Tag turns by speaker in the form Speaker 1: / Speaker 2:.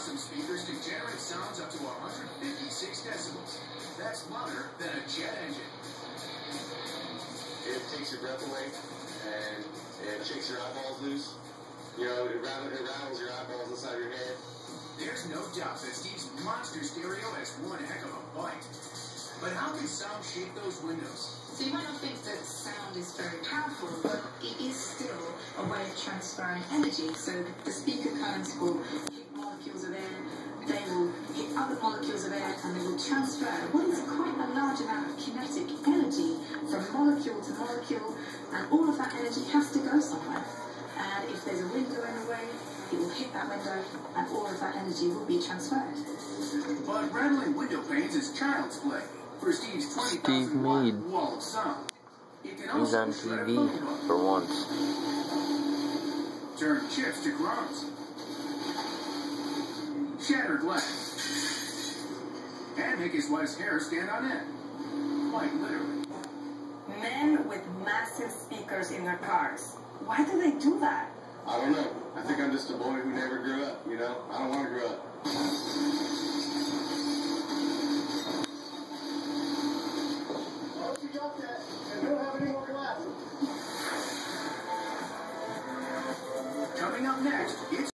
Speaker 1: custom speakers to generate sounds up to 156 decibels. That's louder than a jet engine.
Speaker 2: It takes your breath away, and it shakes your eyeballs loose. You know, it, rattles, it rattles your eyeballs inside your head.
Speaker 1: There's no doubt that Steve's monster stereo has one heck of a bite. But how can sound shape those windows?
Speaker 3: So you might not think that sound is very powerful, but it is still a way of transferring energy. So the speaker currents will molecules. Transfer what is quite a large amount of kinetic energy from molecule to molecule, and all of that energy has to go somewhere. And if there's a window in the way, it will hit that window, and all of that energy will be transferred.
Speaker 1: But rattling window panes is child's play for Steve's 20,000 Steve watt Meade. wall of sound. He's on TV
Speaker 4: for once.
Speaker 1: turn chips to crumbs, shatter glass, and make his wife's hair stand on end. Like literally.
Speaker 3: Men with massive speakers in their cars. Why do they do that?
Speaker 2: I don't know. I think I'm just a boy who never grew up, you know? I don't want to grow up. you that, and don't have any more.
Speaker 1: Coming up next, it's